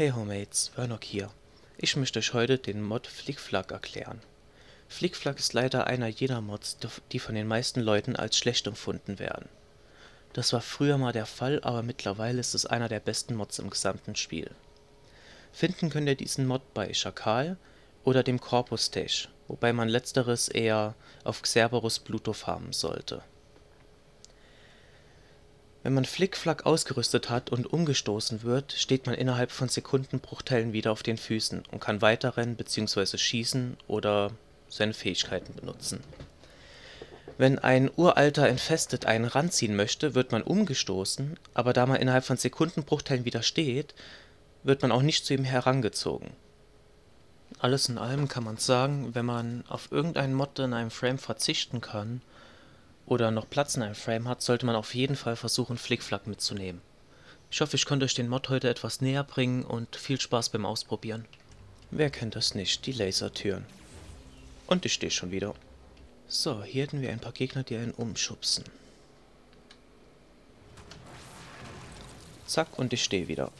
Hey Homemates, Vernock hier. Ich möchte euch heute den Mod Flickflack erklären. Flickflack ist leider einer jener Mods, die von den meisten Leuten als schlecht empfunden werden. Das war früher mal der Fall, aber mittlerweile ist es einer der besten Mods im gesamten Spiel. Finden könnt ihr diesen Mod bei Schakal oder dem Corpus Stage, wobei man letzteres eher auf Xerberus Pluto farmen sollte. Wenn man Flickflack ausgerüstet hat und umgestoßen wird, steht man innerhalb von Sekundenbruchteilen wieder auf den Füßen und kann weiterrennen bzw. schießen oder seine Fähigkeiten benutzen. Wenn ein Uralter entfestet einen ranziehen möchte, wird man umgestoßen, aber da man innerhalb von Sekundenbruchteilen wieder steht, wird man auch nicht zu ihm herangezogen. Alles in allem kann man sagen, wenn man auf irgendeinen Mod in einem Frame verzichten kann oder noch Platz in einem Frame hat, sollte man auf jeden Fall versuchen, Flickflack mitzunehmen. Ich hoffe, ich konnte euch den Mod heute etwas näher bringen und viel Spaß beim Ausprobieren. Wer kennt das nicht, die Lasertüren. Und ich stehe schon wieder. So, hier hätten wir ein paar Gegner, die einen umschubsen. Zack, und ich stehe wieder.